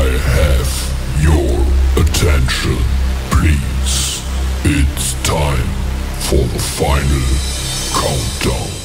I have your attention, please. It's time for the final countdown.